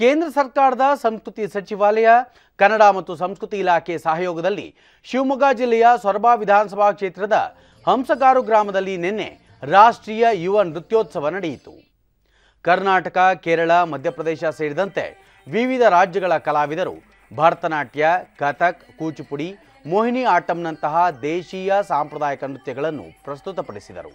ಕೇಂದ್ರ ಸರ್ಕಾರದ ಸಂಸ್ಕೃತಿ ಸಚಿವಾಲಯ, ಕನ್ನಡ ಮತ್ತು ಸಂಸ್ಕೃತಿ ಇಲಾಖೆ ಸಹಯೋಗದಲ್ಲಿ ಶಿವಮೊಗ್ಗ ಜಿಲ್ಲೆಯ ಸೊರಬ ವಿಧಾನಸಭಾ ಕ್ಷೇತ್ರದ ಹಂಸಗಾರು ಗ್ರಾಮದಲ್ಲಿ ನಿನ್ನೆ ರಾಷ್ಟ್ರೀಯ ಯುವ ನೃತ್ಯೋತ್ಸವ ನಡೆಯಿತು. ಕರ್ನಾಟಕ, ಕೇರಳ, ಮಧ್ಯಪ್ರದೇಶ ಸೇರಿದಂತೆ ವಿವಿಧ ರಾಜ್ಯಗಳ ಕಲಾವಿದರು ಭರತನಾಟ್ಯ, ಕಥಕ್, ಕೂಚುಪುಡಿ, ಮೋಹಿನಿ ಆಟಂನಂತಹ ದೇಶೀಯ ಸಾಂಪ್ರದಾಯಿಕ ನೃತ್ಯಗಳನ್ನು ಪ್ರಸ್ತುತಪಡಿಸಿದರು.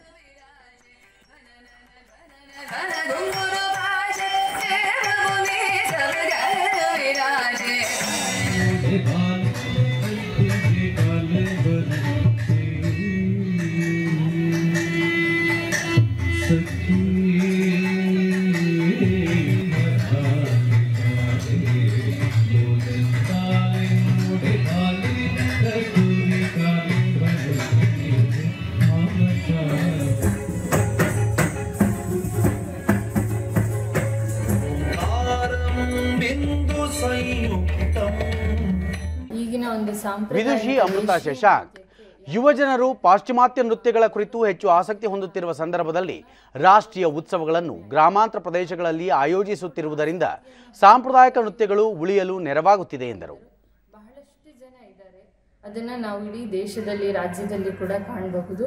ಈಗಿನ ಒಂದು ವಿದುಷಿ ಸಾಂಪ್ರದಾಯಿಕ ಅಮೃತ ದೇಶೀಯ ಶಶಾಂಕ್ ಯುವಜನರು ಪಾಶ್ಚಿಮಾತ್ಯ ನೃತ್ಯಗಳ ಕುರಿತು ಹೆಚ್ಚು ಆಸಕ್ತಿ ಹೊಂದುತ್ತಿರುವ ಸಂದರ್ಭದಲ್ಲಿ ರಾಷ್ಟ್ರೀಯ ಉತ್ಸವಗಳನ್ನು ಗ್ರಾಮಾಂತರ ಪ್ರದೇಶಗಳಲ್ಲಿ ಆಯೋಜಿಸುತ್ತಿರುವುದರಿಂದ ಸಾಂಪ್ರದಾಯಿಕ ನೃತ್ಯಗಳು ಉಳಿಯಲು ನೆರವಾಗುತ್ತಿದೆ ಎಂದರು. ಬಹಳಷ್ಟು ಜನ ಇದ್ದಾರೆ. ಅದನ್ನು ನಾವು ಇಡೀ ದೇಶದಲ್ಲಿ ರಾಜ್ಯದಲ್ಲಿ ಕೂಡ ಕಾಣಬಹುದು.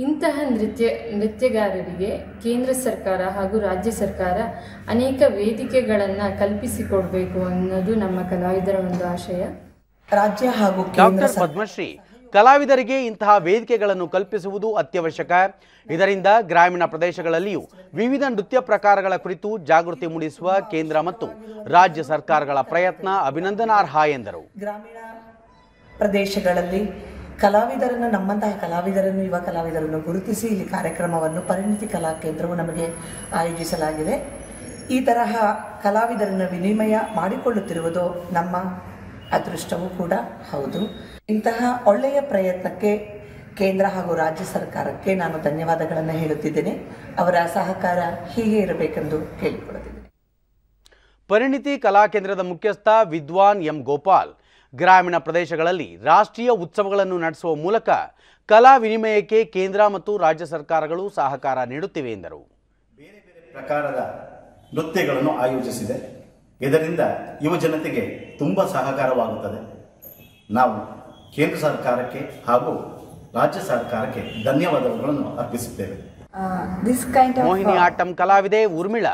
ಇಂತಹ ನೃತ್ಯ ನೃತ್ಯಗಾರರಿಗೆ ಕೇಂದ್ರ ಸರ್ಕಾರ ಹಾಗೂ ರಾಜ್ಯ ಸರ್ಕಾರ ಅನೇಕ ವೇದಿಕೆಗಳನ್ನು ಕಲ್ಪಿಸಿಕೊಡಬೇಕು ಅನ್ನೋದು ನಮ್ಮ ಕಲಾವಿದರ ಒಂದು ಆಶಯ. ರಾಜ್ಯ ಹಾಗೂ ಕೇಂದ್ರ ಡಾಕ್ಟರ್ ಪದ್ಮಶ್ರೀ ಕಲಾವಿದರಿಗೆ ಇಂತಹ ವೇದಿಕೆಗಳನ್ನು ಕಲ್ಪಿಸುವುದು ಅತ್ಯವಶ್ಯಕ. ಇದರಿಂದ ಗ್ರಾಮೀಣ ಪ್ರದೇಶಗಳಲ್ಲಿಯೂ ವಿವಿಧ ನೃತ್ಯ ಪ್ರಕಾರಗಳ ಕುರಿತು ಜಾಗೃತಿ ಮೂಡಿಸುವ ಕೇಂದ್ರ ಮತ್ತು ರಾಜ್ಯ ಸರ್ಕಾರಗಳ ಪ್ರಯತ್ನ ಅಭಿನಂದನಾರ್ಹ ಎಂದರು. ಗ್ರಾಮೀಣ ಪ್ರದೇಶಗಳಲ್ಲಿ ಕಲಾವಿದರನ್ನು, ನಮ್ಮಂತಹ ಕಲಾವಿದರನ್ನು, ಯುವ ಕಲಾವಿದರನ್ನು ಗುರುತಿಸಿ ಇಲ್ಲಿ ಕಾರ್ಯಕ್ರಮವನ್ನು ಪರಿಣಿತಿ ಕಲಾ ಕೇಂದ್ರವು ನಮಗೆ ಆಯೋಜಿಸಲಾಗಿದೆ. ಈ ತರಹ ಕಲಾವಿದರನ್ನು ವಿನಿಮಯ ಮಾಡಿಕೊಳ್ಳುತ್ತಿರುವುದು ನಮ್ಮ ಅದೃಷ್ಟವೂ ಕೂಡ ಹೌದು. ಇಂತಹ ಒಳ್ಳೆಯ ಪ್ರಯತ್ನಕ್ಕೆ ಕೇಂದ್ರ ಹಾಗೂ ರಾಜ್ಯ ಸರ್ಕಾರಕ್ಕೆ ನಾನು ಧನ್ಯವಾದಗಳನ್ನು ಹೇಳುತ್ತಿದ್ದೇನೆ. ಅವರ ಸಹಕಾರ ಹೀಗೆ ಇರಬೇಕೆಂದು ಕೇಳಿಕೊಳ್ಳುತ್ತಿದ್ದೇನೆ. ಪರಿಣಿತಿ ಕಲಾ ಕೇಂದ್ರದ ಮುಖ್ಯಸ್ಥ ವಿದ್ವಾನ್ ಎಂ ಗೋಪಾಲ್ ಗ್ರಾಮೀಣ ಪ್ರದೇಶಗಳಲ್ಲಿ ರಾಷ್ಟ್ರೀಯ ಉತ್ಸವಗಳನ್ನು ನಡೆಸುವ ಮೂಲಕ ಕಲಾ ವಿನಿಮಯಕ್ಕೆ ಕೇಂದ್ರ ಮತ್ತು ರಾಜ್ಯ ಸರ್ಕಾರಗಳು ಸಹಕಾರ ನೀಡುತ್ತಿವೆ ಎಂದರು. ಬೇರೆ ಬೇರೆ ಪ್ರಕಾರದ ನೃತ್ಯಗಳನ್ನು ಆಯೋಜಿಸಿದೆ. ಇದರಿಂದ ಯುವ ಜನತೆಗೆ ತುಂಬ ಸಹಕಾರವಾಗುತ್ತದೆ. ನಾವು ಕೇಂದ್ರ ಸರ್ಕಾರಕ್ಕೆ ಹಾಗೂ ರಾಜ್ಯ ಸರ್ಕಾರಕ್ಕೆ ಧನ್ಯವಾದಗಳನ್ನು ಅರ್ಪಿಸುತ್ತೇವೆ. this kind of Mohiniyattam ಕಲಾವಿದೆ ಉರ್ಮಿಳ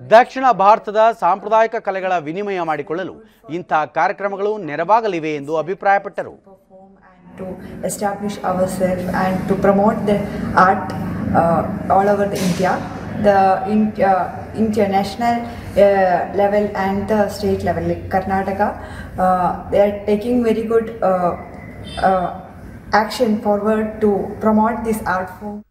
ದಕ್ಷಿಣ ಭಾರತದ ಸಾಂಪ್ರದಾಯಿಕ ಕಲೆಗಳ ವಿನಿಮಯ ಮಾಡಿಕೊಳ್ಳಲು ಇಂತಹ ಕಾರ್ಯಕ್ರಮಗಳು ನೆರವಾಗಲಿವೆ ಎಂದು ಅಭಿಪ್ರಾಯಪಟ್ಟರು. perform and to establish ourselves and to promote the art uh, all over the India, the in, uh, international uh, level and the state level, like Karnataka, uh, they are taking very good action forward to promote this art form.